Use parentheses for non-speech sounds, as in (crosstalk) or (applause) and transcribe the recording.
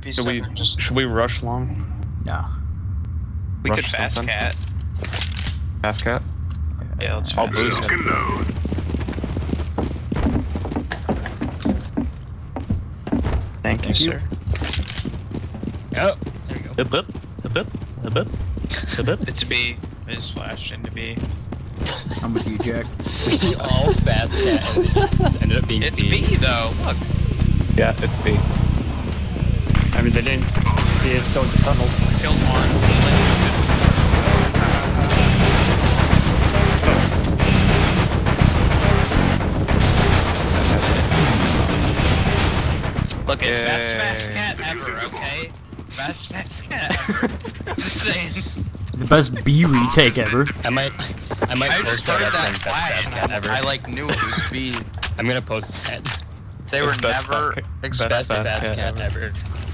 MP7 Should we just should we rush long? No. we could fast something? cat. Fast cat. Yeah, let's I'll fast boost. cat. Thank Thanks, you. sir. Oh, there we go. Hip hip hip hip hip hip hip hip. It's a B. It just flashed into B. I'm with you, Jack. We all fast cat it (laughs) ended up being It's B. B though. Look. Yeah, it's B. I mean, they didn't see us go in the tunnels. Killed one. Look at best eh. cat ever, okay? Best fast cat ever. (laughs) Just saying. The best B retake ever. I might, I might I post just that heard as that best flash cat I, ever. I like knew it was B. I'm gonna post that. They were It's best never fast- expecting Best fast fast cat cat ever. ever.